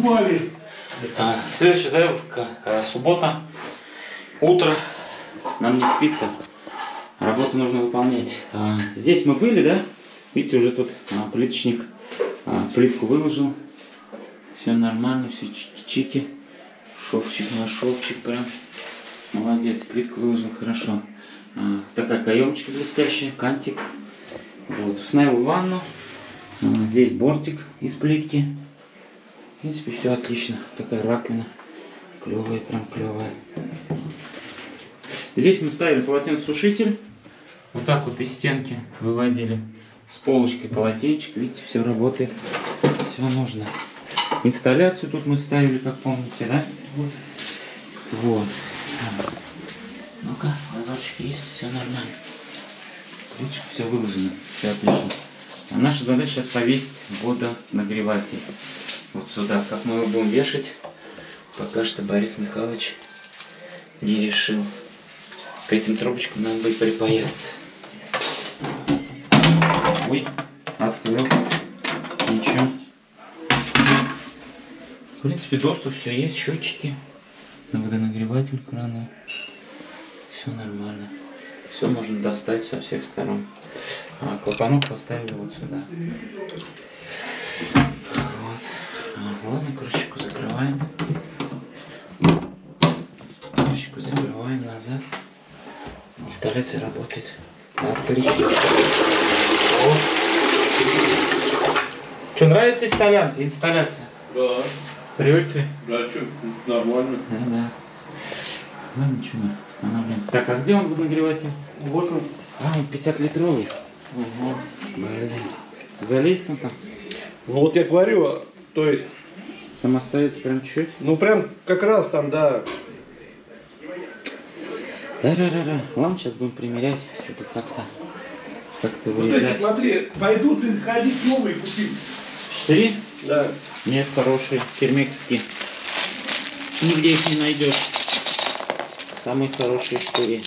упали. А, следующая заявка. а, суббота. Утро. Нам не спится. Работу нужно выполнять. А, здесь мы были, да? Видите, уже тут плиточник плитку выложил. Все нормально, все чики-чики. Шовчик на шовчик прям. Молодец, плитку выложил хорошо. Такая каемочка блестящая, кантик. Вот, установил ванну. Здесь бортик из плитки. В принципе, все отлично. Такая раковина. Клевая, прям клевая. Здесь мы ставили полотенцесушитель. Вот так вот из стенки выводили. С полочкой полотенчик. Видите, все работает. Все нужно. Инсталляцию тут мы ставили, как помните, да? Вот. Ну-ка, зазорчики есть, все нормально. Видишь, все выложено, все отлично. А наша задача сейчас повесить водонагреватель. Вот сюда. Как мы его будем вешать, пока что Борис Михайлович не решил. К этим трубочкам надо будет припаяться. Ой, открыл. Ничего. В принципе, доступ все есть, счетчики на водонагреватель крана. Все нормально. Все можно достать со всех сторон. А, клапанок поставили вот сюда. Вот. А, ладно, крышечку закрываем. Крышечку закрываем назад. Инсталляция работает. Отлично. Что, нравится инсталля... инсталляция? Да, Привыкли? да, что, нормально. Да, да. Ладно, ничего, мы устанавливаем. Так, а где он водонагреватель? Вот он. А, он 50-литровый. Угу. Блин. Залезть ну там. Ну вот я говорю, то есть, Там остается прям чуть-чуть. ну прям как раз там, да. Да-да-да-да. Ладно, сейчас будем примерять. Что-то как-то... Как-то Вот эти, вырезать. смотри, пойдут или сходить новые купить. Штыри? Да. Нет, хорошие. Термексские. Нигде их не найдешь. Самые хорошие штыри.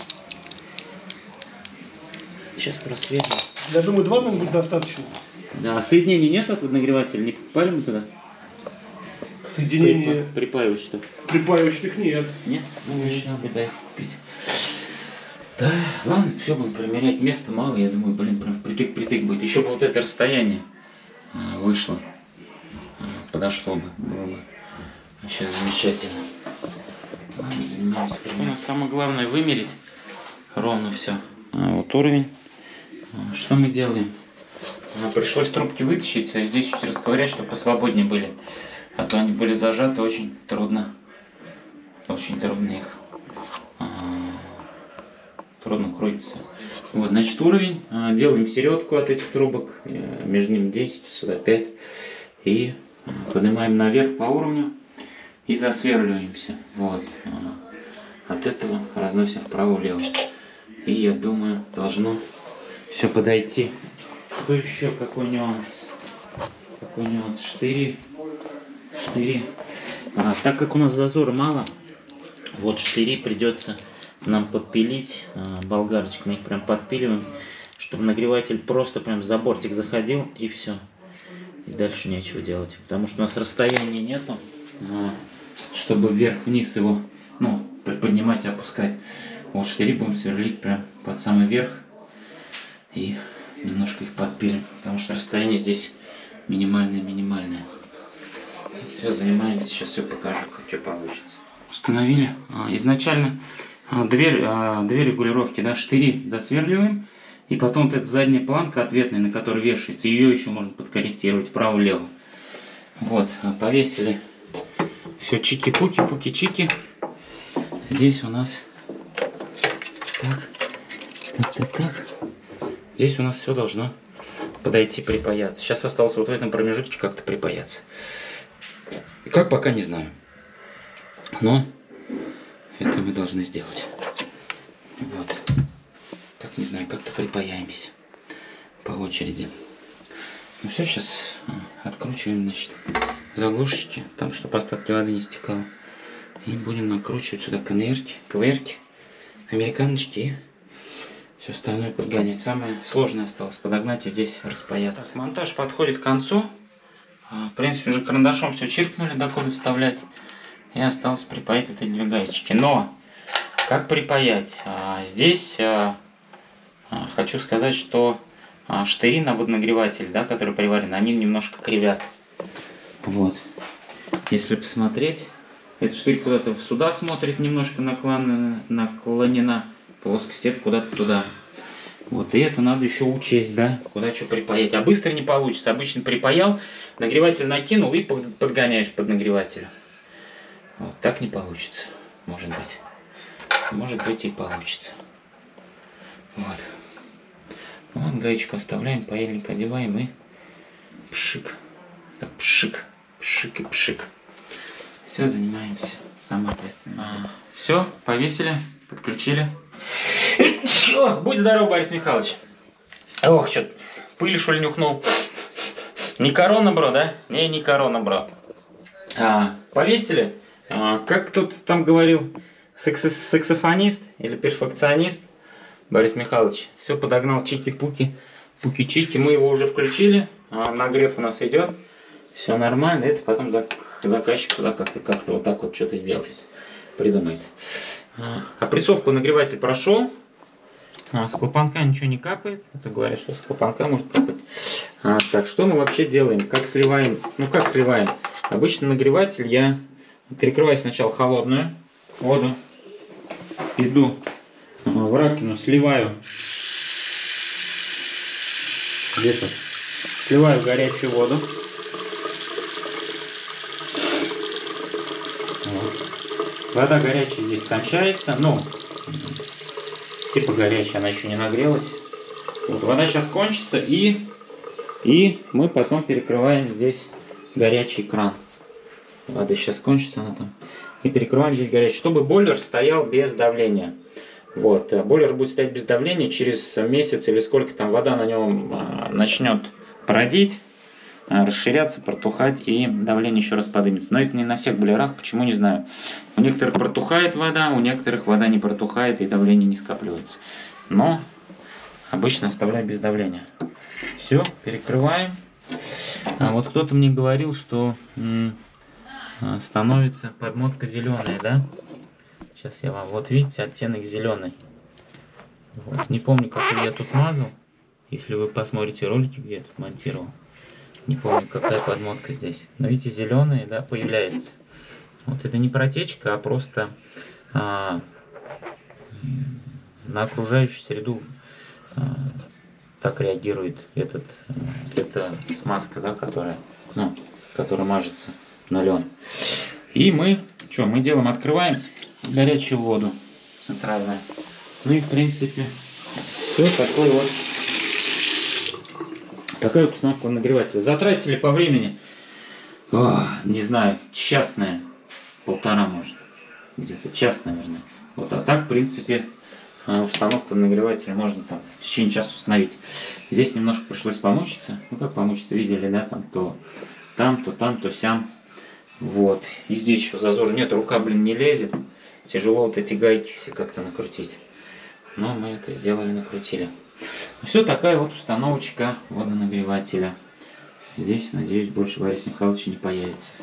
Сейчас просветим. Я думаю, два нам будет достаточно. Да, а соединений нет от водонагревателя? Не покупали мы туда? Соединение Припа- Припаивать что? припаивающих нет. Нет? Ну, значит, надо да их купить. Да, ладно, все, будем примерять. Места мало, я думаю, блин, прям притык-притык будет. Еще бы вот это расстояние а, вышло. А, подошло бы, было бы вообще замечательно. Ладно, занимаемся. У нас самое главное вымерить ровно все. вот уровень. А, Что мы делаем? А, Пришлось трубки вытащить, а здесь чуть расковырять, чтобы посвободнее были. А то они были зажаты очень трудно. Очень трудно их. Трудно крутится. Вот, значит, уровень. а, Делаем середку от этих трубок. э, Между ними 10, сюда 5. И а, поднимаем наверх по уровню. И засверливаемся. Вот. а, От этого разносим вправо-влево. И я думаю, должно все подойти. Что еще? Какой нюанс? Какой нюанс? Штыри. Штыри. А, так как у нас зазора мало, вот штыри придется нам подпилить. А, болгарочек мы их прям подпиливаем, чтобы нагреватель просто прям за бортик заходил и все. И дальше нечего делать. Потому что у нас расстояния нету, а, чтобы вверх-вниз его ну, приподнимать и опускать. Вот штыри будем сверлить прям под самый верх. И немножко их подпилим. Потому что расстояние здесь минимальное-минимальное. Все, занимаемся, сейчас все покажу, как что получится. Установили. А, Изначально а, дверь, а, две регулировки, да, штыри засверливаем. И потом вот эта задняя планка ответная, на которой вешается, ее еще можно подкорректировать вправо-влево. Вот, а, повесили все чики-пуки, пуки-чики. Здесь у нас так, так, так, так. Здесь у нас все должно подойти, припаяться. Сейчас осталось вот в этом промежутке как-то припаяться. Как пока не знаю. Но это мы должны сделать. Вот. Как не знаю, как-то припаяемся по очереди. Ну все, сейчас откручиваем, значит, заглушечки, там, чтобы остатки воды не стекало. И будем накручивать сюда конвертки, кверки, американочки все остальное подгонять. Самое сложное осталось подогнать и здесь распаяться. монтаж подходит к концу. А, В принципе, уже карандашом все чиркнули, докуда вставлять. И осталось припаять вот эти две гаечки. Но, как припаять? А, Здесь а, а, хочу сказать, что а, штыри на водонагреватель, да, который приварен, они немножко кривят. Вот. Если посмотреть, этот штырь куда-то сюда смотрит, немножко наклонена, плоскость, это куда-то туда. Вот, и это надо еще учесть, да, куда что припаять. А быстро не получится. Обычно припаял, нагреватель накинул и под- подгоняешь под нагревателем. Вот, так не получится, может быть. Может быть и получится. Вот. Вот гаечку оставляем, паяльник одеваем и пшик. Так, пшик, пшик и пшик. Все, занимаемся самое ответственное. все, повесили, подключили. Ох, будь здоров, Борис Михайлович. Ох, что пыль, что ли, нюхнул. Не корона, бро, да? Не, не корона, бро. А, повесили. А, как кто-то там говорил, секс- саксофонист или перфекционист Борис Михайлович. Все подогнал чики-пуки, пуки-чики. Мы его уже включили. А, нагрев у нас идет. Все нормально. Это потом зак- заказчик туда как-то как вот так вот что-то сделает. Придумает. А, Опрессовку нагреватель прошел. А, с клапанка ничего не капает. Это говорят, что с клапанка может капать. А, так, что мы вообще делаем? Как сливаем? Ну, как сливаем? Обычно нагреватель я перекрываю сначала холодную воду. Иду в раковину, сливаю. Где-то. Сливаю горячую воду. Вода горячая здесь кончается. Ну, типа горячая, она еще не нагрелась. Вот, вода сейчас кончится и, и мы потом перекрываем здесь горячий кран. Вода сейчас кончится она там. И перекрываем здесь горячий, чтобы бойлер стоял без давления. Вот, э, бойлер будет стоять без давления, через месяц или сколько там вода на нем а, начнет бродить, а, расширяться, протухать и давление еще раз поднимется. Но это не на всех бойлерах, почему не знаю. У некоторых протухает вода, у некоторых вода не протухает и давление не скапливается. Но обычно оставляю без давления. Все, перекрываем. А вот кто-то мне говорил, что становится подмотка зеленая, да? Сейчас я вам, вот видите, оттенок зеленый. Вот. Не помню, какой я тут мазал. Если вы посмотрите ролики, где я тут монтировал. Не помню, какая подмотка здесь. Но видите, зеленая, да, появляется. Вот это не протечка, а просто а, на окружающую среду а, так реагирует этот, э, эта смазка, да, которая, ну, которая мажется на лен. И мы, что, мы делаем, открываем горячую воду центральную. Ну и в принципе все такой вот такая вот установка нагревателя. Затратили по времени, о, не знаю, час, наверное, полтора может, где-то час, наверное. Вот, а так, в принципе, э, установку нагревателя можно там в течение часа установить. Здесь немножко пришлось помучиться. Ну как помучиться, видели, да, там то там, то там, то сям. Вот. И здесь еще зазора нет, рука, блин, не лезет. Тяжело вот эти гайки все как-то накрутить. Но мы это сделали, накрутили. Все, такая вот установочка водонагревателя. Здесь, надеюсь, больше Бориса Михайловича не появится.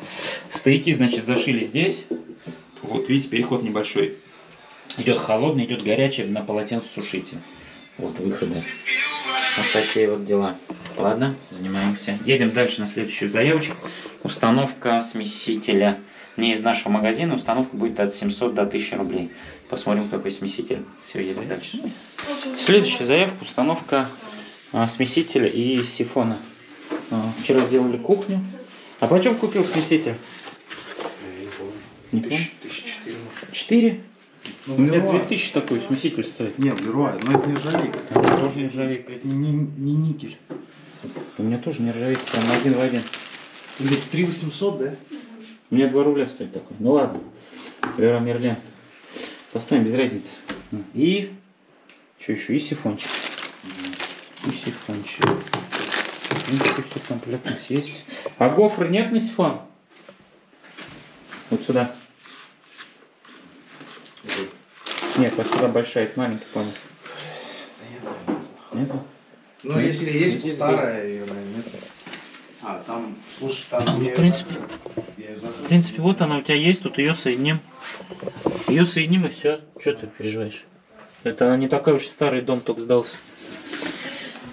Стояки, значит, зашили здесь. Вот, видите, переход небольшой. Идет холодный, идет горячий на полотенцесушитель. Вот выходы. Вот такие вот дела. Ладно, занимаемся. Едем дальше на следующую заявочку. Установка смесителя. Не из нашего магазина. Установка будет от 700 до 1000 рублей. Посмотрим, какой смеситель. Все, едем дальше. Следующая заявка. Установка а, смесителя и сифона. А, вчера сделали кухню. А почем купил смеситель? Не помню. Тысяч четыре? Ну, У меня Леруа. 2000 такой смеситель стоит. Не, в Леруа, но это не ржавейка. Это тоже нержавейка. Это не, не, не никель. У меня тоже нержавейка, прям один в один. Или 3800, да? У меня 2 рубля стоит такой. Ну ладно. Лера Мерлен. Поставим без разницы. И что еще? И сифончик. И сифончик. В принципе, все комплектность есть. А гофр нет на сифон? Вот сюда. Нет, вот сюда большая, это маленький, понял. Нет? Ну, если есть, то старая ее, наверное, нет. А, там, слушай, там... А, ну, в принципе. В принципе, вот она у тебя есть, тут ее соединим. Ее соединим и все. Что ты переживаешь? Это она не такая уж старый дом только сдался.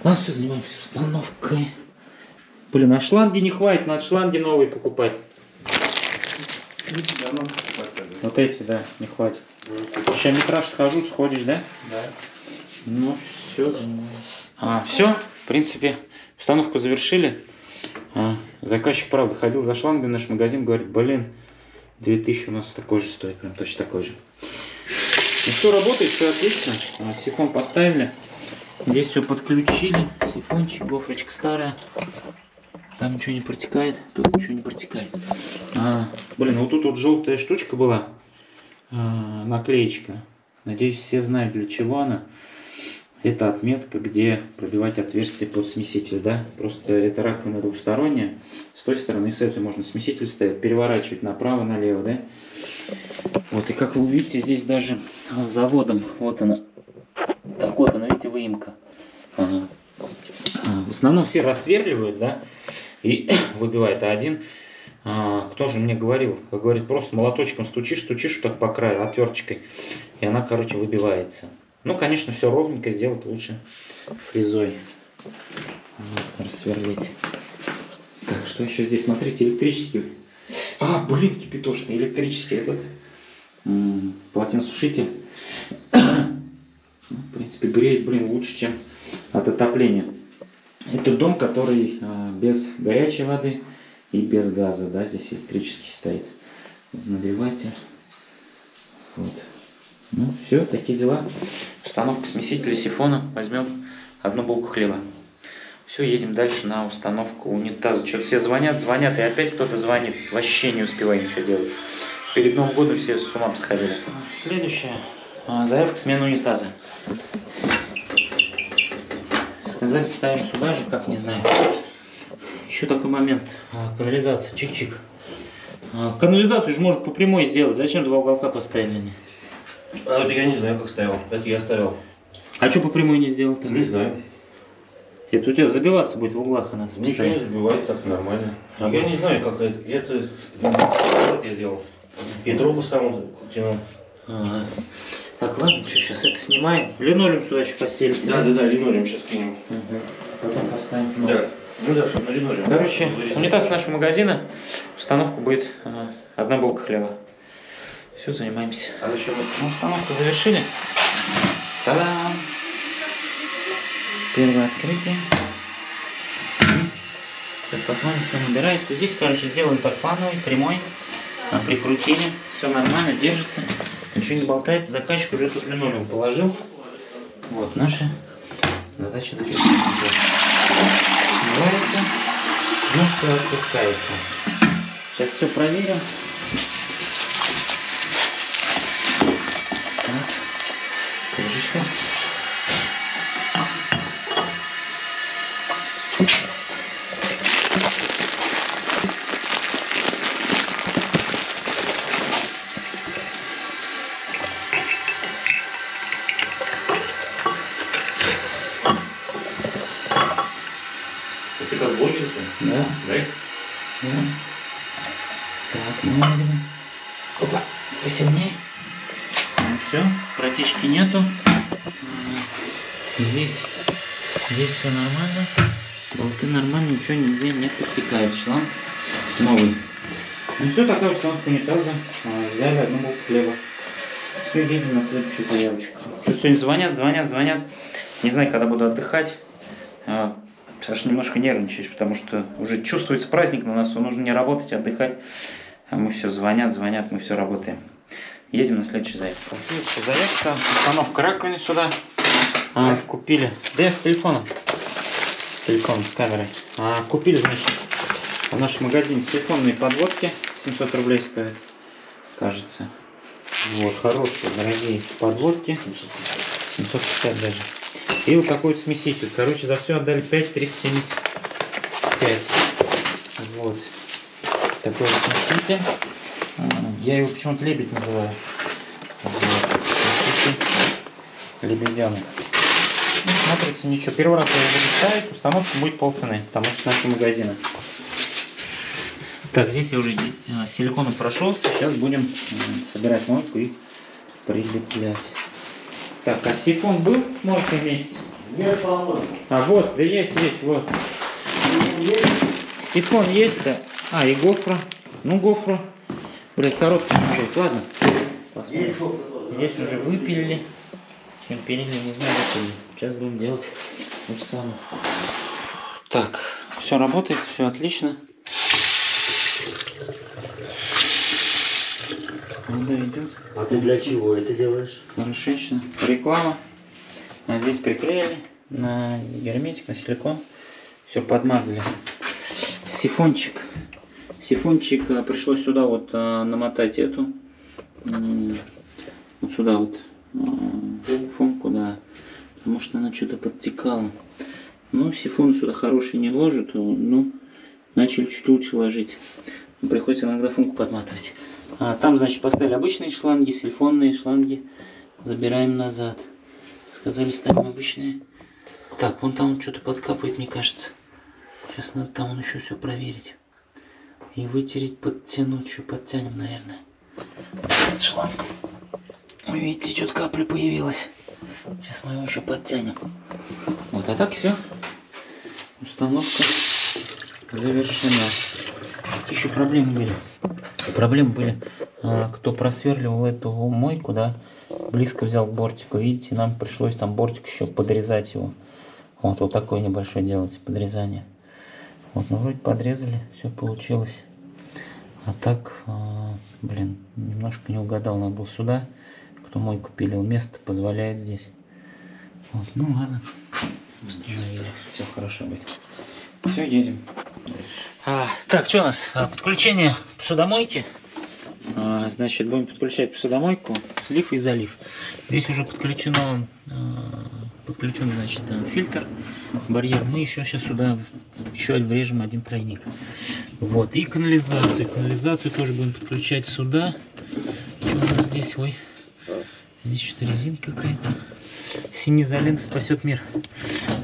Ладно, все, занимаемся установкой. Блин, а шланги не хватит, надо шланги новые покупать. Тебя надо покупать тогда. Вот эти, да, не хватит. Сейчас метраж схожу, сходишь, да? Да. Ну, все. А, все, в принципе, установку завершили. А, заказчик, правда, ходил за шлангами в наш магазин, говорит, блин, 2000 у нас такой же стоит, прям точно такой же. Ну, все работает, все отлично. А, сифон поставили. Здесь все подключили. Сифончик, гофрочка старая. Там ничего не протекает, тут ничего не протекает. А, блин, вот тут вот желтая штучка была. А, наклеечка. Надеюсь, все знают, для чего она. Это отметка, где пробивать отверстие под смеситель, да? Просто это раковина двухсторонняя. С той стороны с этой можно смеситель ставить, переворачивать направо, налево, да? Вот, и как вы увидите, здесь даже а, заводом, вот она. Так вот она, видите, выемка. А, В основном все рассверливают, да, и выбивают. А один, а, кто же мне говорил, говорит, просто молоточком стучишь, стучишь так по краю, отверточкой, и она, короче, выбивается. Ну, конечно, все ровненько сделать лучше фрезой. Вот, рассверлить. Так, что еще здесь? Смотрите, электрический. А, блин, кипятошный, электрический этот. М, Полотенцесушитель. Ну, в принципе, греет, блин, лучше, чем от отопления. Это дом, который а, без горячей воды и без газа, да, здесь электрический стоит. Нагреватель. Вот. Ну, все, такие дела. Установка смесителя сифона. Возьмем одну булку хлеба. Все, едем дальше на установку унитаза. Что-то все звонят, звонят, и опять кто-то звонит. Вообще не успеваю ничего делать. Перед Новым годом все с ума посходили. Следующая. а, Заявка смены унитаза. Сказали, ставим сюда же, как не знаю. Еще такой момент. А, Канализация. Чик-чик. А, Канализацию же можно по прямой сделать. Зачем два уголка поставили? А это я не знаю, как ставил. Это я ставил. А что по прямой не сделал тогда? Не знаю. Это у тебя забиваться будет в углах она Ничего не постоянно. забивает, так нормально. А я не знаю, как это. Это вот я делал. И трубу сам тянул. Ага. Так, ладно, что, сейчас это снимаем. Линолеум сюда еще постелите. Да, да, да, линолеум сейчас кинем. Мгм. Потом поставим. Да. Ну да, чтобы на линолеум. Короче, унитаз нашего магазина. Установка будет а, одна булка хлеба. Все, занимаемся. А зачем это? Ну, установку завершили. Та-дам! Первое открытие. Сейчас посмотрим, кто набирается. Здесь, короче, сделали так плановый, прямой. Прикрутили. Все нормально, держится. Ничего не болтается. Заказчик уже тут линолеум положил. Вот, наша задача. Снимается. Ну, все отпускается. Сейчас все проверим. Ну все, такая установка унитаза. А, Взяли одну булку хлеба. Все, едем на следующую заявочку. Что-то сегодня звонят, звонят, звонят. Не знаю, когда буду отдыхать. А, Саша немножко нервничаешь, потому что уже чувствуется праздник на носу, нужно не работать, а отдыхать. А мы все звонят, звонят, мы все работаем. Едем на следующую заявку. Следующая заявка, установка раковины сюда. А, купили. Да я с телефоном. С телефоном, с камерой. А, купили, значит, в нашем магазине телефонные подводки. 700 рублей стоят, кажется. Вот, хорошие, дорогие подводки. 750 даже. И вот такой вот смеситель. Короче, за все отдали 5375. Вот. Такой вот смеситель. А, Я его почему-то лебедь называю. Вот. Лебедянок. Ну, смотрится ничего. Первый раз я его буду ставить. Установка будет полцены, потому что с нашего магазина. Так, здесь я уже э, силиконом прошелся. Сейчас будем э, собирать мойку и прилеплять. Так, а сифон был с мойкой вместе? Нет, по-моему. А вот, да есть, есть, вот. Сифон есть-то. А, и гофра. Ну, гофра. Блин, короткий чуть-чуть. Ладно. Посмотрим. Есть тоже. Здесь уже выпилили. Чем пилили, не знаю, выпилили. Сейчас будем делать установку. Так, все работает, все отлично. Вода идет. А ты для чего это делаешь? Хорошечно. Реклама. А здесь приклеили на герметик, на силикон. Все подмазали. Сифончик. Сифончик а, пришлось сюда вот а, намотать эту. Вот сюда вот. а, Фомку, да. Потому что она что-то подтекала. Ну, сифон сюда хороший не ложит. Ну, начали чуть лучше ложить. Приходится иногда фомку подматывать. А, там, значит, поставили обычные шланги, сильфонные шланги. Забираем назад. Сказали, ставим обычные. Так, вон там что-то подкапывает, мне кажется. Сейчас надо там он еще все проверить. И вытереть, подтянуть. Еще подтянем, наверное. Этот шланг. Ой, видите, что-то капля появилась. Сейчас мы его еще подтянем. Вот, а так все. Установка завершена. Еще проблемы были? Проблемы были, а, кто просверливал эту мойку, да, близко взял к бортику. Видите, нам пришлось там бортик еще подрезать его. Вот, вот такое небольшое делать, подрезание. Вот, ну вроде подрезали, все получилось. А так, а, блин, немножко не угадал, надо было сюда. Кто мойку пилил, место позволяет здесь. Вот, ну ладно, установили, все хорошо будет. Все, едем. А, так, что у нас? А, подключение посудомойки. А, значит, будем подключать посудомойку, слив и залив. Здесь уже подключено, а, подключен, значит, а, фильтр, барьер. Мы еще сейчас сюда еще врежем один тройник. Вот, и канализацию. Канализацию тоже будем подключать сюда. Что у нас здесь? Ой, здесь что-то резинка какая-то. Синий изолента спасет мир.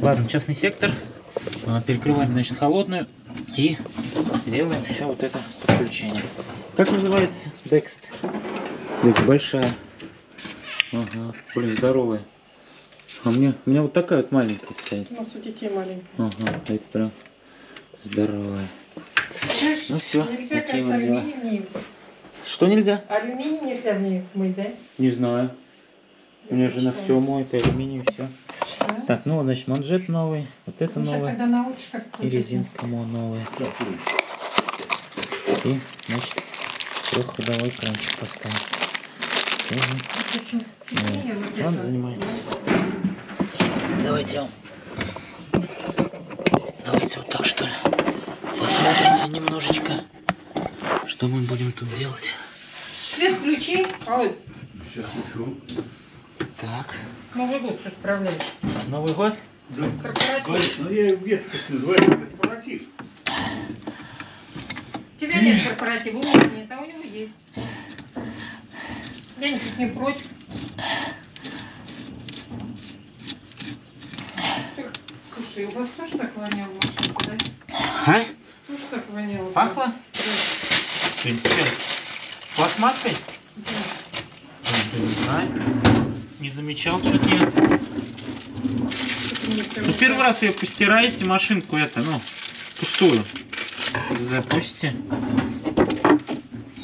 Ладно, частный сектор. А, Перекрываем, значит, холодную и делаем все вот это подключение. Как называется? Декст. Декст большая. Ага, блин, здоровая. А мне, у меня вот такая вот маленькая стоит. У нас у детей маленькие. Ага, это прям здоровая. Знаешь, Ну нельзя такие вот дела. Что нельзя? Алюминий нельзя в ней мыть, да? Не знаю. У меня жена все моет, и алюминий, все. Так, ну вот, значит, манжет новый, вот это Ну, новое. тогда научишь, как И резинка мо новая. И, значит, трехходовой кранчик поставим. Фигня, вот Ладно, занимаемся. Давайте Давайте вот так что ли. Посмотрите немножечко, что мы будем тут делать. Свет включи. Ой, Сейчас включу. Так, Новый год все справляешь. Новый год. Да, Корпоратив. Ну я где как называется корпоратив. У тебя нет корпоратива, у меня нет, а у него есть. Я ничуть не против. Слушай, у вас тоже так воняло машинку, да? А? Тоже так воняло? Пахло? Да. Ты пластмассой? Да. Не знаю. Не замечал, мне прям Ну, первый раз ее постираете, машинку это, ну, пустую. Запустите.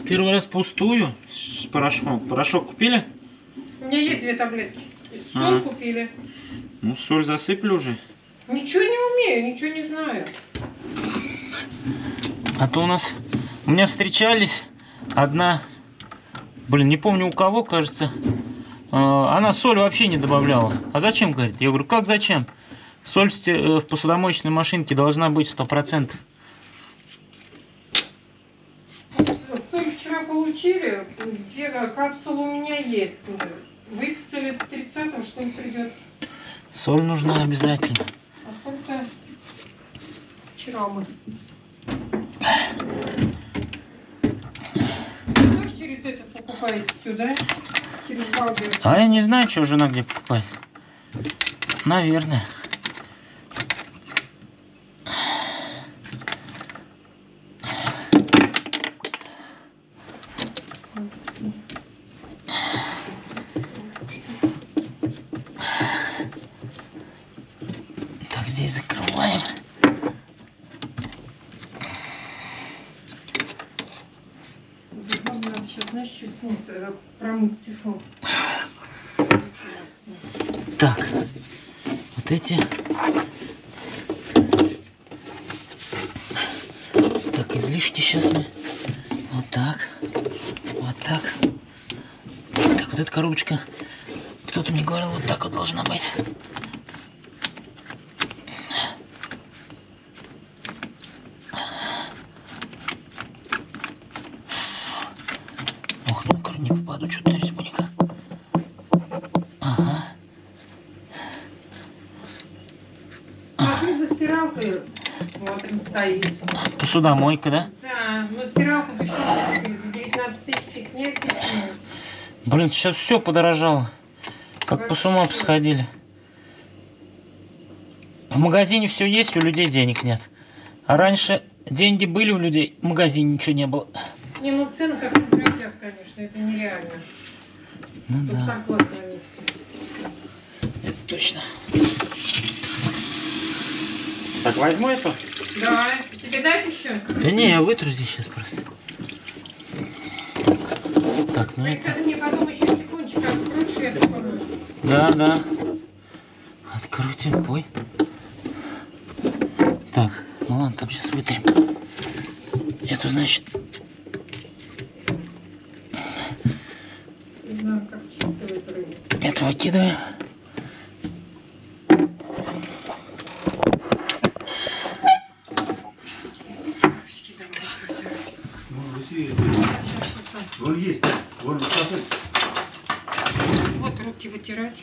Первый раз пустую с порошком. Порошок купили? У меня есть две таблетки. И соль Ага. купили. Ну, соль засыпали уже. Ничего не умею, ничего не знаю. А то у нас... У меня встречались одна... Блин, не помню у кого, кажется. Э, Она соль вообще не добавляла. А зачем, говорит? Я говорю, как зачем? Соль в э, посудомоечной машинке должна быть 100%. Соль вчера получили, две капсулы у меня есть. Выписали по 30 что ли, придет. Соль нужна обязательно. А сколько вчера мы? Тоже через этот покупаете сюда? А я не знаю, что жена где покупает. Наверное. Так, здесь закрываем. Зубам надо сейчас, знаешь, что снять? Э, Так, вот эти. Так, излишки сейчас мы. Вот так. Вот так. Так, вот эта коробочка. Кто-то мне говорил, вот так вот должна быть. Ох, ну не попаду, что-то здесь маленько. Ага. Смотри, за стиралкой вот он стоит. Посудомойка, да? Да, но стиралку дешевую за 19 тысяч фиг не купишь. Блин, сейчас все подорожало. Как по с ума посходили. В магазине все есть, у людей денег нет. А раньше деньги были у людей, в магазине ничего не было. Не, ну цены как на дротях, конечно, это нереально. Ну Тут да, на месте. это точно. Так, возьму эту? Давай, тебе дать еще? Да не, я вытру здесь сейчас просто. Так, ну Ты это... мне потом еще тихонечко открутишь, я помогу. Да, да. Открутим. Ой. Так, ну ладно, там сейчас вытрем. Эту, значит, Не знаю, как чисто вытру. эту выкидываю. Вон Василий, Вон есть. Вон кафе. Вот руки вытирать.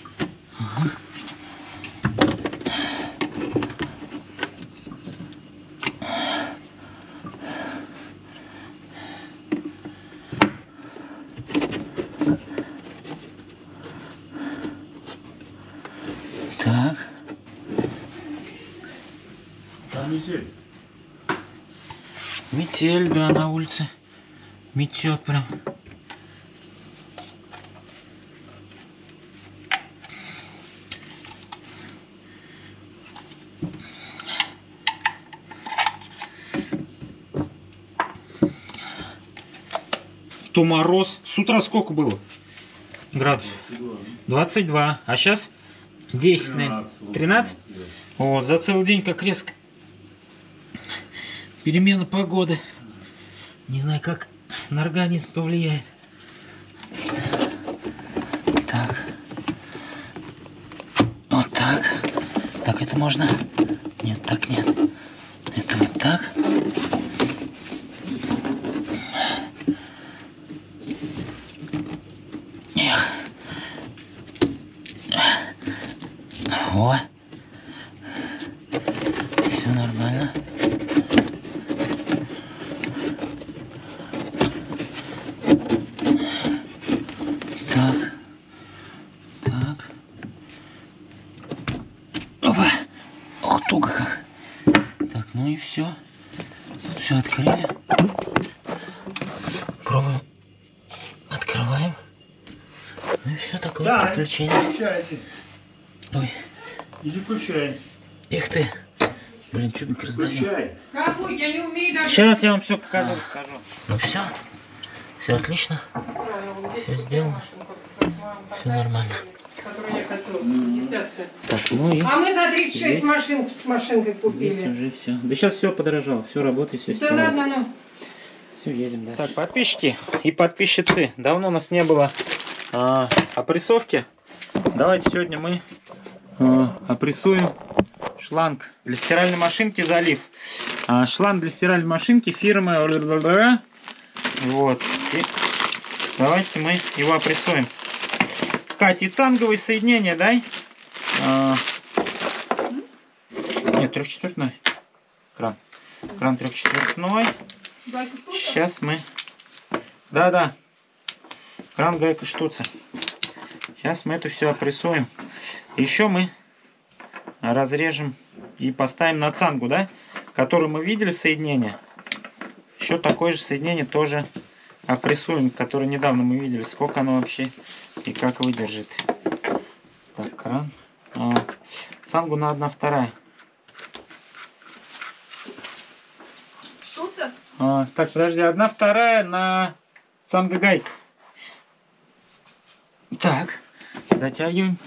Так. Там метель. Метель, да, на улице. Метет прям. То мороз. С утра сколько было? Градусов? 22. А сейчас 10, наверное. 13? О, за целый день как резко. Перемена погоды. Не знаю, как на организм повлияет. Так. Вот так. Так, это можно? Нет, так нет. Это вот так. Эх. О. Все нормально. Так. Так. Опа. Ох, туго как. Так, ну и все. Тут все открыли. Пробуем. Открываем. Ну и все такое Да. приключение. Включайте. Ой, Иди включай. эх ты. Блин, чубик раздавил. Какой? Я не умею даже... Сейчас я вам все покажу, расскажу. Ну все. Все отлично. Вот сделано. такая нормально. Которую я хотела. Десятка. Так, ну и А мы за 36 Здесь- машин с машинкой здесь купили. уже все. Да сейчас все подорожало, все работает, все Да ладно, ну. Все, едем дальше. Так, подписчики и подписчицы, давно у нас не было а, опрессовки. Давайте сегодня мы а, опрессуем шланг для стиральной машинки залив. А, шланг для стиральной машинки фирмы вот. И давайте мы его опрессуем. Катя, цанговые соединения дай. А, нет, трехчетвертной кран. Кран трехчетвертной. Сейчас мы... Да-да. Кран, гайка, штуца. Сейчас мы это все опрессуем. Еще мы разрежем и поставим на цангу, да? Который мы видели соединение. Еще такое же соединение тоже опрессуем, который недавно мы видели, сколько оно вообще и как выдержит. Так, кран. А, цангу на одна вторая. Что це? А, так, подожди, одна вторая на цангагайк. Так, затягиваем.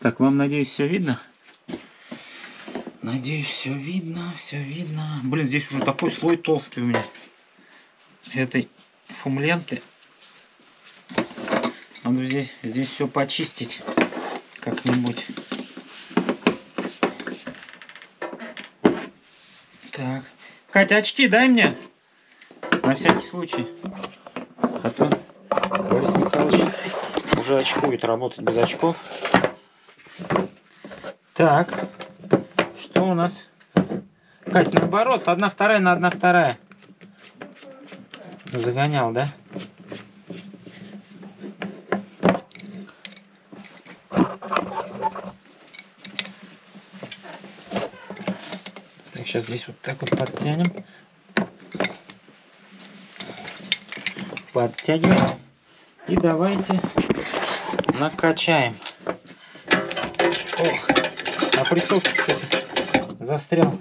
Так, вам, надеюсь, все видно? Надеюсь, все видно, все видно. Блин, здесь уже такой слой толстый у меня. Этой фумленты. Надо здесь, здесь все почистить как-нибудь. Так. Катя, очки дай мне. На всякий случай. А то Борис Михайлович уже очкует работать без очков. Так. Что у нас? Кать, наоборот, одна вторая на одна вторая. Загонял, да? Так, сейчас здесь вот так вот подтянем. Подтягиваем. И давайте накачаем. Ох, а что-то застрял.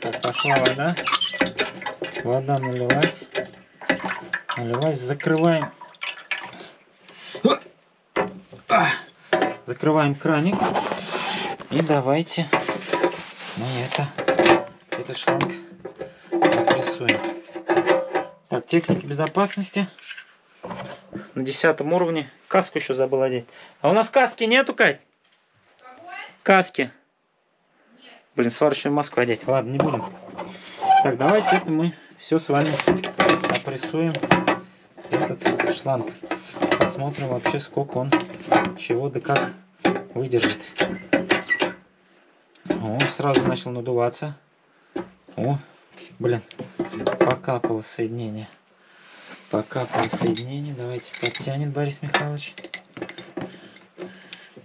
Так, пошла вода. Вода налилась. Налилась. Закрываем. Закрываем краник. И давайте мы это, этот шланг опрессуем. Так, техники безопасности на десятом уровне. Каску еще забыл одеть. А у нас каски нету, Кать? Каски. Блин, сварочную маску одеть. Ладно, не будем. Так, давайте это мы все с вами опрессуем. Этот шланг. Посмотрим вообще, сколько он чего да как выдержит. О, сразу начал надуваться. О, блин, покапало соединение. Покапало соединение. Давайте подтянет Борис Михайлович.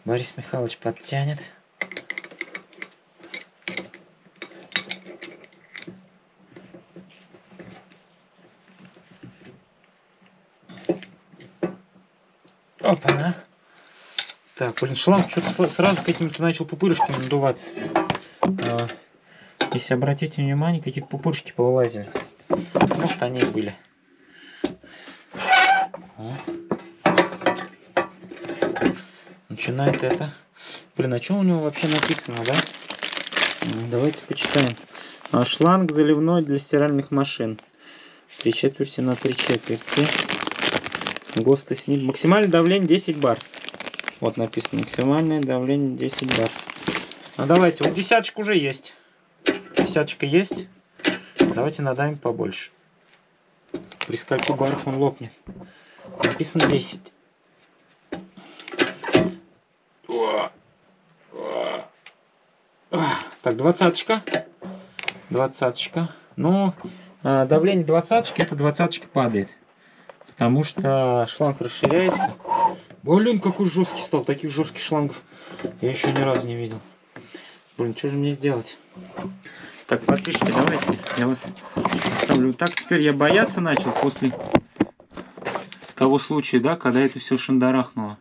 Борис Михайлович подтянет. Опа-на. Так, блин, шланг что-то сразу какими-то начал пупырышками надуваться. А, если обратите внимание, какие-то пупырышки повылазили. Может, они и были. О. Начинает это. Блин, а что у него вообще написано, да? Давайте почитаем. А, шланг заливной для стиральных машин. Три четверти на три четверти. ГОСТы снит. Максимальное давление 10 бар. Вот написано. Максимальное давление 10 бар. А давайте, вот десяточка уже есть. Десяточка есть. Давайте надаем побольше. При скольки барах он лопнет. Написано 10. Так, двадцаточка. Двадцаточка. Ну, а, давление двадцаточки, это двадцаточка падает. Потому что шланг расширяется. Блин, какой жесткий стал. Таких жестких шлангов я еще ни разу не видел. Блин, что же мне сделать? Так, подписчики, давайте. Я вас оставлю так. Теперь я бояться начал после того случая, да, когда это все шандарахнуло.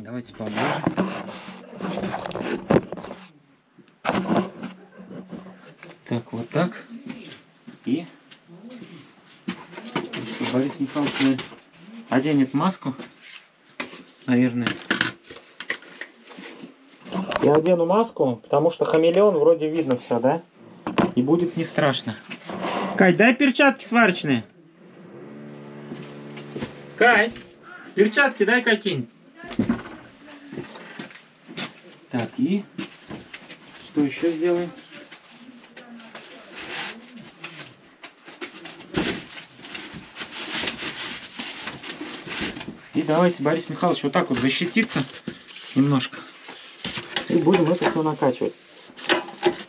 Давайте поближе. Так, вот так. И Борис Михайлович оденет маску, наверное. Я одену маску, потому что хамелеон вроде видно все, да? И будет не страшно. Кать, дай перчатки сварочные. Кать, перчатки дай какие-нибудь. Так, и что еще сделаем? И давайте, Борис Михайлович, вот так вот защититься немножко. И будем это все накачивать.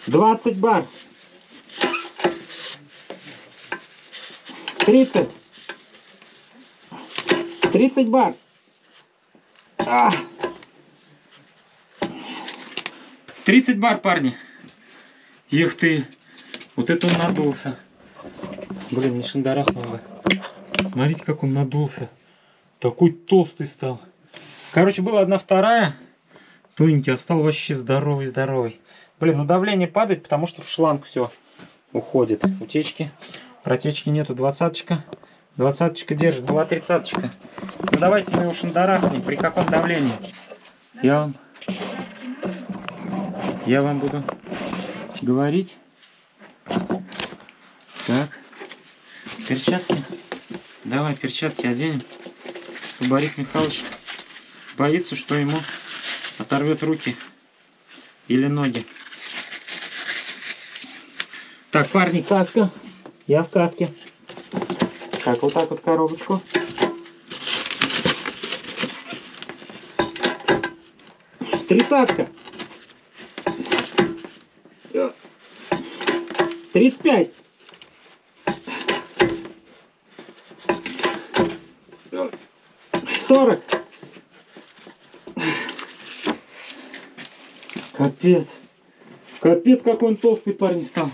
20 бар. 30. 30 бар. А. 30 бар, парни. Эх ты. Вот это он надулся. Блин, не шандарахнул бы. Смотрите, как он надулся. Такой толстый стал. Короче, была одна вторая. Тоненький, а стал вообще здоровый-здоровый. Блин, ну давление падает, потому что в шланг все уходит. Утечки. Протечки нету. Двадцаточка. Двадцаточка держит. Была тридцаточка. Ну давайте мы его шандарахнем. При каком давлении? Я вам... Я вам буду говорить. Так. Перчатки. Давай перчатки оденем. Что Борис Михайлович боится, что ему оторвет руки или ноги. Так, парни, каска. Я в каске. Так, вот так вот коробочку. Тридцатка. Тридцать пять. Сорок. Капец. Капец, какой он толстый парень стал.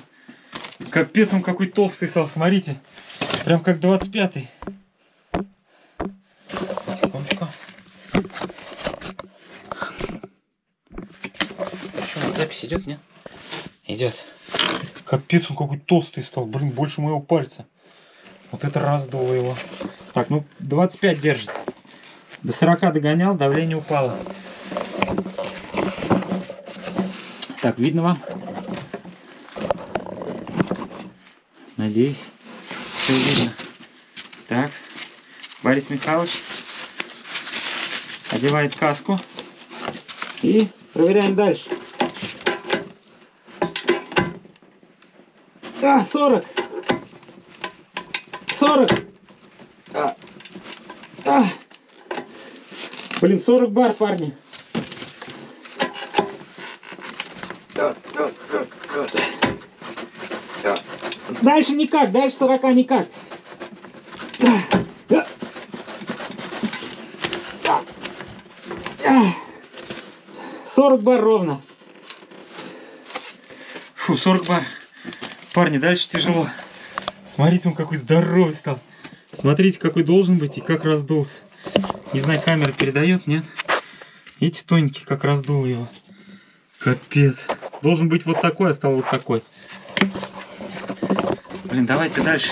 Капец, он какой толстый стал, смотрите. Прям как 25-й. Секундочку. У нас запись идет, нет? Идет. Капец, он какой толстый стал. Блин, больше моего пальца. Вот это раздуло его. Так, ну 25 держит. До 40 догонял, давление упало. Так, видно вам? Надеюсь, все видно. Так, Борис Михайлович одевает каску и проверяем дальше. А, 40. 40. А. А. Блин, 40 бар, парни. Дальше никак, дальше 40 никак. 40 бар ровно. Фу, 40 бар. Парни, дальше тяжело. Смотрите, он какой здоровый стал. Смотрите, какой должен быть и как раздулся. Не знаю, камера передает, нет? Видите, тоненький, как раздул его. Капец. Должен быть вот такой, а стал вот такой. Блин, давайте дальше.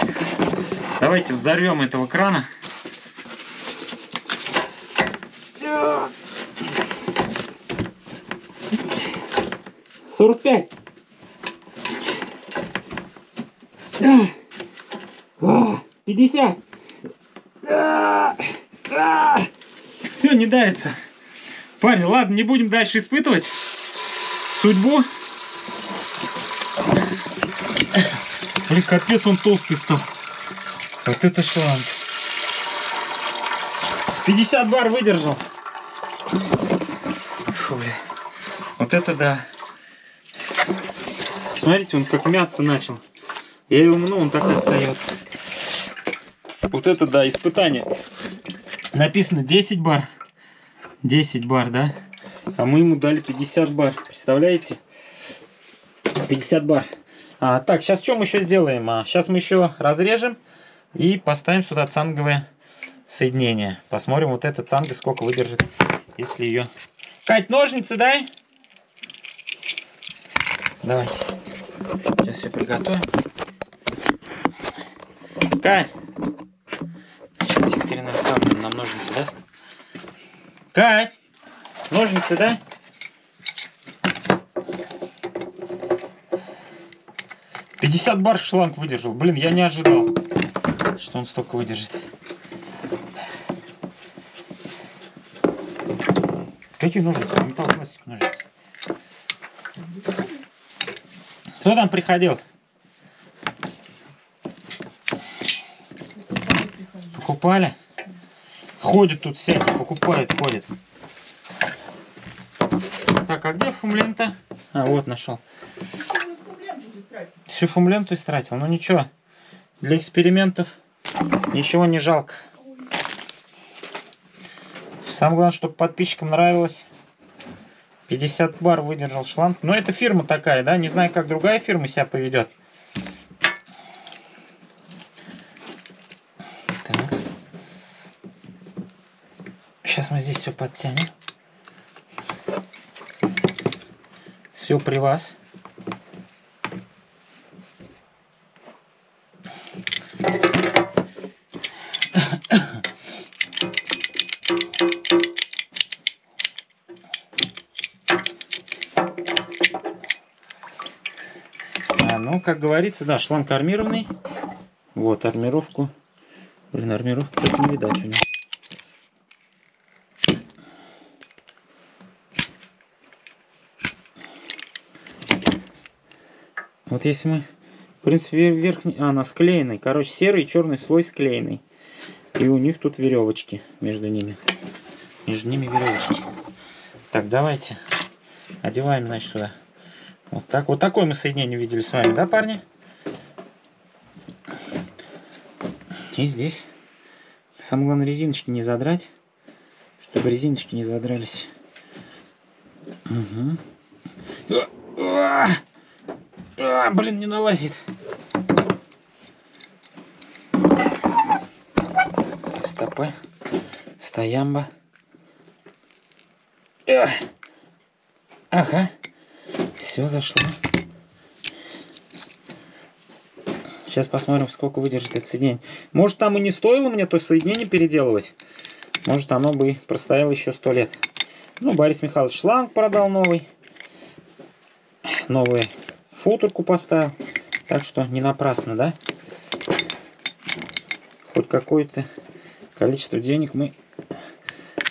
Давайте взорвем этого крана. Сорок пять. Пятьдесят. Все, не дается. Парни, ладно, не будем дальше испытывать судьбу. Блин, капец он толстый стал. Вот это шланг. 50 бар выдержал. Фу, бля. Вот это да. Смотрите, он как мяться начал. Я его мну, он так и остается. Вот это да, испытание. Написано 10 бар. 10 бар, да? А мы ему дали 50 бар. Представляете? 50 бар. А, так, сейчас мы еще сделаем? А, сейчас мы еще разрежем и поставим сюда цанговое соединение. Посмотрим, вот эта цанга сколько выдержит, если ее... Кать, ножницы дай! Давайте. Сейчас все приготовим. Кать! Сейчас Екатерина Александровна нам ножницы даст. Кать! Ножницы дай! 50 бар шланг выдержал. Блин, я не ожидал, что он столько выдержит. Какие ножницы? Металл пластик ножницы. Кто там приходил? Покупали? Ходят тут всякие, покупают, ходят. Так, а где фумлента? А, вот нашел. Всю фумленту истратил. Ну ничего, для экспериментов ничего не жалко. Самое главное, чтобы подписчикам нравилось. 50 бар выдержал шланг. Но это фирма такая, да? Не знаю, как другая фирма себя поведет. Так. Сейчас мы здесь все подтянем. Все при вас. А, ну, как говорится, да, шланг армированный. Вот, армировку. Блин, армировку что-то не видать у него. Вот если мы, в принципе, верхний, а, она склеенный. Короче, серый и черный слой склеенный. И у них тут веревочки между ними. Между ними веревочки. Так, давайте. Одеваем, значит, сюда. Вот так. Вот такое мы соединение видели с вами, да, парни? И здесь. Самое главное, резиночки не задрать. Чтобы резиночки не задрались. Угу. А, блин, не налазит. Стопы. Стоямба. Эх. Ага. Все зашло. Сейчас посмотрим, сколько выдержит это соединение. Может, там и не стоило мне то соединение переделывать. Может, оно бы простояло еще сто лет. Ну, Борис Михайлович шланг продал новый. Новую футерку поставил. Так что не напрасно, да? Хоть какое-то количество денег мы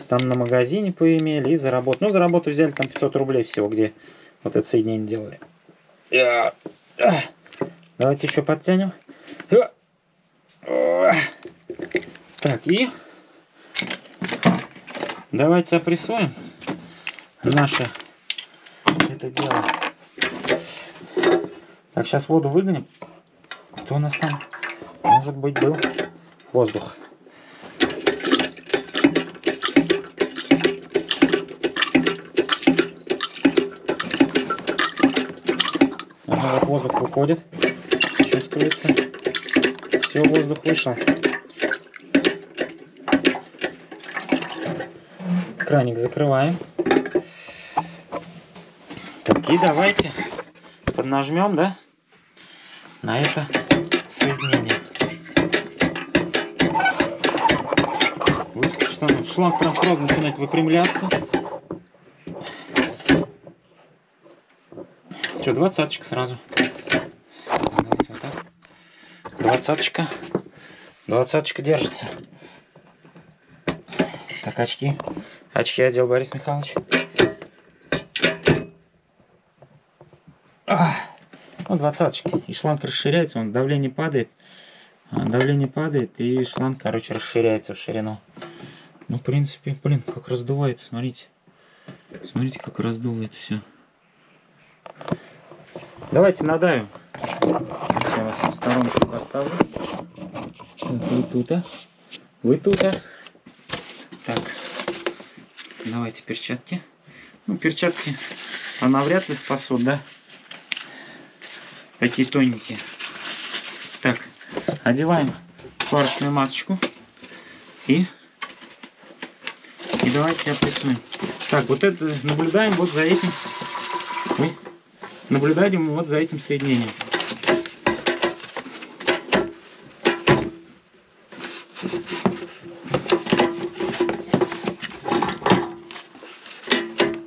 там на магазине поимели и заработали. Ну, за работу взяли там 500 рублей всего, где вот это соединение делали. Давайте еще подтянем. Так, и давайте опрессуем наше это дело. Так, сейчас воду выгоним. Кто у нас там? Может быть, был воздух. Ага, вот воздух выходит. Чувствуется. Все, воздух вышел. Краник закрываем. Так, и давайте поднажмем, да, на это соединение. Выскочит он. Шланг прям сразу начинает выпрямляться. Что, двадцаточка сразу. Давайте вот так. Двадцаточка. Двадцаточка держится. Так, очки. Очки одел Борис Михайлович. Двадцаточки. И шланг расширяется, он давление падает. А, Давление падает, и шланг, короче, расширяется в ширину. Ну, в принципе, блин, как раздувается, смотрите. Смотрите, как раздуло это все. Давайте надавим. Я вас в сторонку поставлю. Вы тут, а? Вы тут, а? Так. Давайте перчатки. Ну, перчатки, она вряд ли спасут, да? Такие тоненькие. Так, одеваем сварочную масочку. И, и давайте опрессуем. Так, вот это наблюдаем вот за этим. Ой, наблюдаем вот за этим соединением.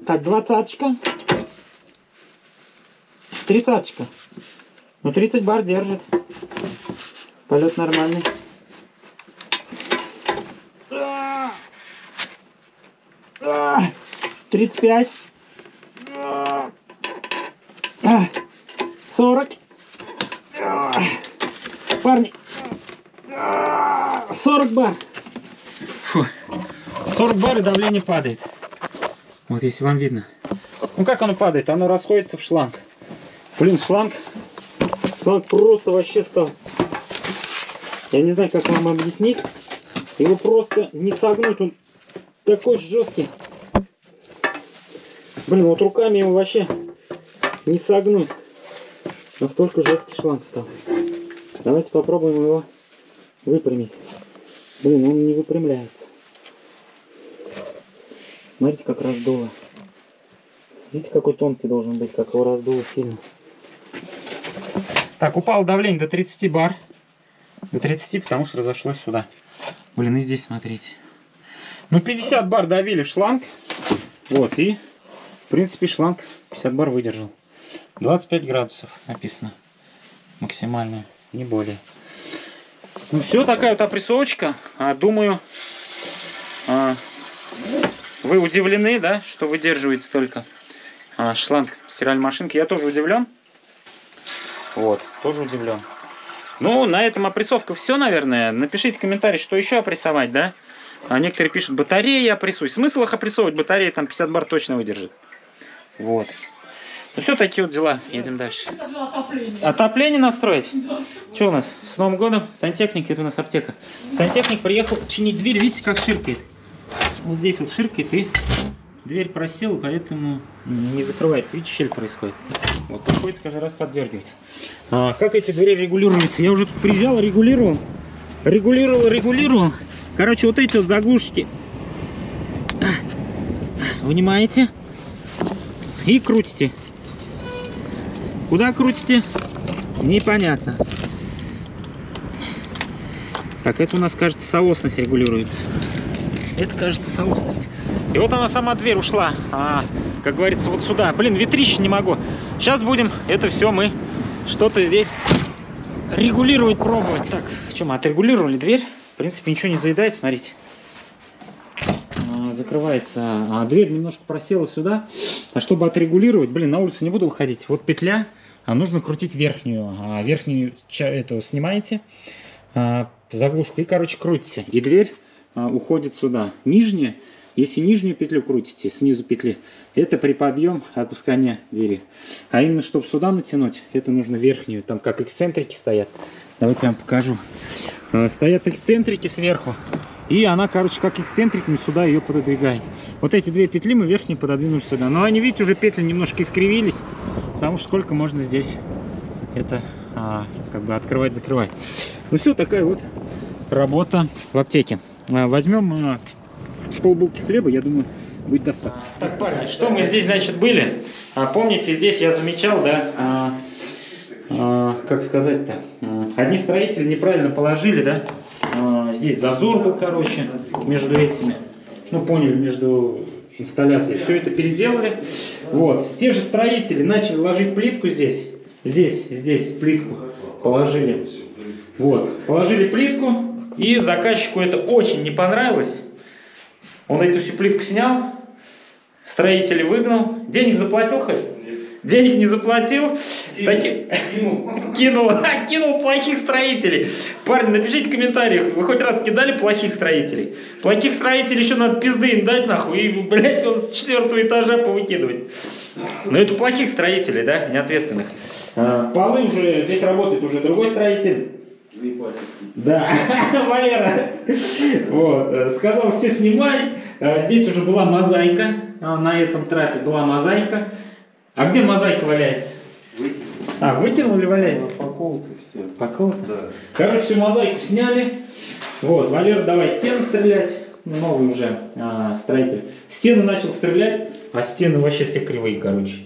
Так, двадцаточка. Тридцаточка. Ну, 30 бар держит. Полет нормальный. 35. А! 40. А! Парни. А! 40 бар. Фу. 40 бар и давление падает. Вот если вам видно. Ну как оно падает? Оно расходится в шланг. Блин, шланг. Шланг просто вообще стал. Я не знаю, как вам объяснить. Его просто не согнуть. Он такой жесткий. Блин, вот руками его вообще не согнуть. Настолько жесткий шланг стал. Давайте попробуем его выпрямить. Блин, он не выпрямляется. Смотрите, как раздуло. Видите, какой тонкий должен быть, как его раздуло сильно. Так, упало давление до 30 бар. До 30, потому что разошлось сюда. Блин, и здесь смотрите. Ну, 50 бар давили шланг. Вот, и, в принципе, шланг 50 бар выдержал. 25 градусов написано. Максимальная, не более. Ну, все, такая вот опрессовочка. А, думаю, а, вы удивлены, да, что выдерживает столько а, шланг стиральной машинки. Я тоже удивлен. Вот, тоже удивлен. Ну, на этом опрессовка все, наверное. Напишите комментарий, что еще опрессовать, да? А некоторые пишут, батареи опрессуй. Смысл их опрессовывать? Батареи там 50 бар точно выдержит. Вот. Ну все, такие вот дела. Едем дальше. Отопление. Отопление настроить? Что у нас? С Новым годом? Сантехник, это у нас аптека. Сантехник приехал чинить дверь, видите, как ширкает. Вот здесь вот ширкает и дверь просела, поэтому не закрывается. Видите, щель происходит. Вот приходится каждый раз поддергивать. А, как эти двери регулируются? Я уже тут приезжал, регулировал. Регулировал, регулировал. Короче, вот эти вот заглушки вынимаете и крутите. Куда крутите? Непонятно. Так, это у нас, кажется, соосность регулируется. Это, кажется, соосность. И вот она сама дверь ушла, а, как говорится, вот сюда. Блин, ветрище не могу. Сейчас будем это все мы что-то здесь регулировать, пробовать. Так, что мы отрегулировали дверь. В принципе, ничего не заедает, смотрите. А, Закрывается. А дверь немножко просела сюда. А чтобы отрегулировать, блин, на улицу не буду выходить. Вот петля, а нужно крутить верхнюю. А верхнюю эту снимаете, а, заглушку и, короче, крутите. И дверь а, уходит сюда. Нижняя, если нижнюю петлю крутите, снизу петли, это при подъем отпускания двери. А именно, чтобы сюда натянуть, это нужно верхнюю. Там как эксцентрики стоят. Давайте я вам покажу. А, Стоят эксцентрики сверху. И она, короче, как эксцентриками сюда ее пододвигает. Вот эти две петли мы верхние пододвинули сюда. Но они, видите, уже петли немножко искривились. Потому что сколько можно здесь это а, как бы открывать-закрывать. Ну все, такая вот работа в аптеке. А, Возьмем а, полбулки хлеба, я думаю, будет достаточно. Так, парни, что мы здесь, значит, были? А, помните, здесь я замечал, да, а, а, как сказать-то, а, одни строители неправильно положили, да, А, здесь зазор был, короче, между этими, ну, поняли, между инсталляцией. Все это переделали. Вот, те же строители начали ложить плитку здесь, здесь, здесь плитку положили. Вот, положили плитку, и заказчику это очень не понравилось. Он эту всю плитку снял, строителей выгнал, денег заплатил хоть? Денег не заплатил, таки- кинул, кинул плохих строителей. Парни, напишите в комментариях, вы хоть раз кидали плохих строителей? Плохих строителей еще надо пизды им дать нахуй и, блядь, он с четвертого этажа повыкидывать. Но это плохих строителей, да, неответственных. А, Полы уже, здесь работает уже другой строитель. Да, Валера. Вот, э, сказал, все снимай. Э, Здесь уже была мозаика. а, На этом трапе была мозаика. А где мозаика валяется? А, выкинул или валяется? Упаковка все. Упаковка? Да. Короче, всю мозаику сняли. Вот, Валер, давай стены стрелять. Новый уже а, строитель. Стены начал стрелять, а стены вообще все кривые, короче.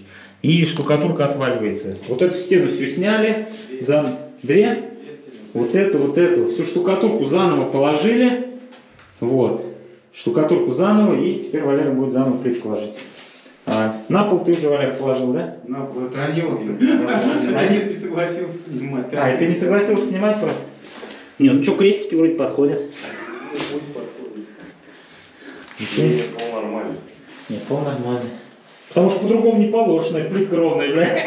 И штукатурка отваливается. Вот эту стену всю сняли. За две. Вот эту, вот эту. Всю штукатурку заново положили. Вот. Штукатурку заново. И теперь Валера будет заново плитку ложить. А, на пол ты уже, Валер, положил, да? На пол это они Они не согласился снимать. А, и ты не согласился снимать просто? Не, ну что, крестики вроде подходят. Нет, пол нормально. Нет, пол нормально. Потому что по-другому не положено, и плитка ровная, бля.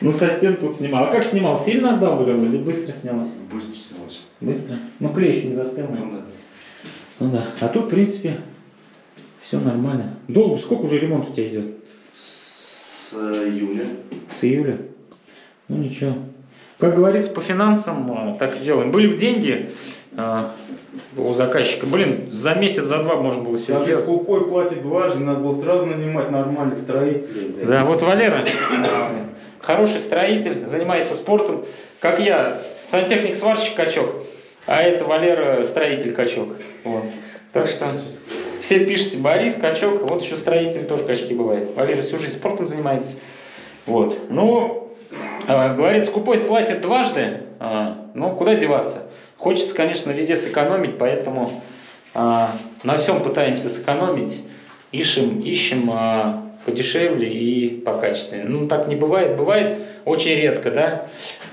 Ну, со стен тут снимал. А как снимал? Сильно отдал, бля, или быстро снялось? Быстро снялось. Быстро. Ну, клей еще не застыл. Ну да. Ну да. А тут, в принципе, все нормально. Долго, сколько уже ремонт у тебя идет? С июня. С июля? Ну, ничего. Как говорится, по финансам э, так и делаем. Были бы деньги э, у заказчика, блин, за месяц, за два можно было все Даже сделать. скупой платит дважды, надо было сразу нанимать нормальных строителей. блядь. Да, вот Валера, э, хороший строитель, занимается спортом, как я, сантехник-сварщик качок, а это Валера строитель качок. Вот. Так что все пишите, Борис, качок, вот еще строитель тоже качки бывает. Валера всю жизнь спортом занимается. Вот. Ну, э, говорит, скупой платит дважды, э, ну, куда деваться? Хочется, конечно, везде сэкономить, поэтому э, на всем пытаемся сэкономить, ищем, ищем подешевле и покачественнее. Ну, так не бывает. Бывает очень редко, да,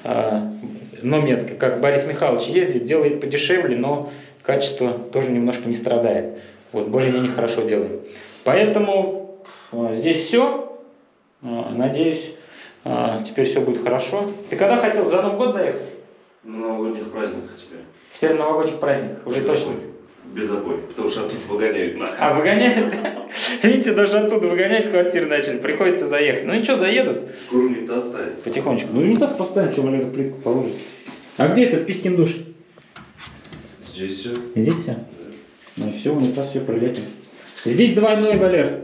э, но метко. Как Борис Михайлович ездит, делает подешевле, но качество тоже немножко не страдает. Вот, более-менее хорошо делаем. Поэтому э, здесь все. Надеюсь, э, теперь все будет хорошо. Ты когда хотел? За Новый год заехать? На новогодних праздниках теперь. Теперь на новогодних праздниках, уже точно. Без обои, потому что оттуда выгоняют нахуй. А, выгоняют? Видите, даже оттуда выгонять с квартиры начали. Приходится заехать. Ну ничего, заедут Скоро унитаз ставить. потихонечку. Ну унитаз поставим, что Валера плитку положит. А где этот Пискин душ? Здесь все. Здесь все? Ну все, унитаз все прилепим. Здесь двойной, Валер.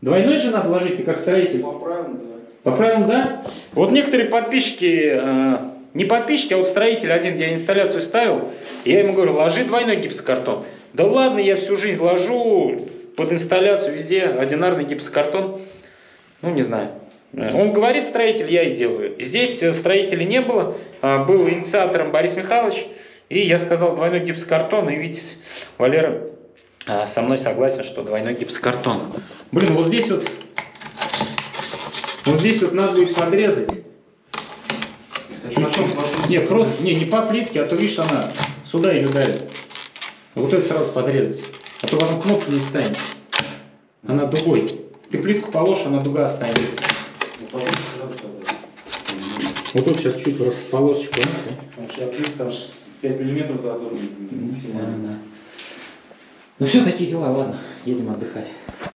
Двойной же надо ложить, ты как строитель. По правилам, да. По правилам, да? Вот некоторые подписчики, э, не подписчики, а вот строитель один, где я инсталляцию ставил, я ему говорю, ложи двойной гипсокартон. Да ладно, я всю жизнь ложу под инсталляцию везде одинарный гипсокартон. Ну, не знаю. Э, Он говорит, строитель, я и делаю. Здесь э, строителей не было, а, был инициатором Борис Михайлович, и я сказал двойной гипсокартон, и видите, Валера а, со мной согласен, что двойной гипсокартон. Блин, вот здесь вот вот здесь вот надо будет подрезать. Чуть-чуть. Не, просто, не, не по плитке, а то видишь, она сюда ее давит. Вот это сразу подрезать. А то потом кнопка не встанет. Она дугой. Ты плитку положишь, она дуга останется. Ну. Вот тут сейчас чуть просто полосочку. Потому что я плитка, там 5 миллиметров зазор Да, максимально. да. Ну все, такие дела, ладно, едем отдыхать.